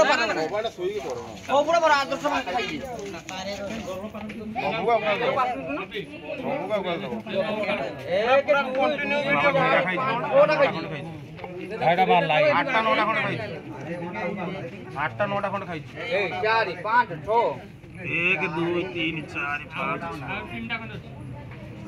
కూడా పడరా ఓ కూడా పడ ఆదర్శ మాట్లాడి బాబుగా ఉన్నాడు బాబుగా ఉన్నాడు ఏ కూడా కంటిన్యూ వీడియో ఓనా కైది ভাইটা মার লাগে আটটা নটা খন্ড খাইছি আটটা নটা খন্ড খাইছি এই 4 5 6 1 2 3 4 5 6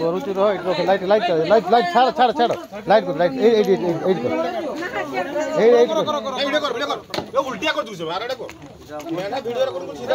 করুচি রহ এটা লাইট লাইট লাইট লাইট ছাড় ছাড় ছাড় লাইট কর লাইট এই এই এই কর এই এই কর এই ভিডিও কর ভিডিও কর উল্টিয়া কর দিছো আর এটা কর না ভিডিও কর সিধা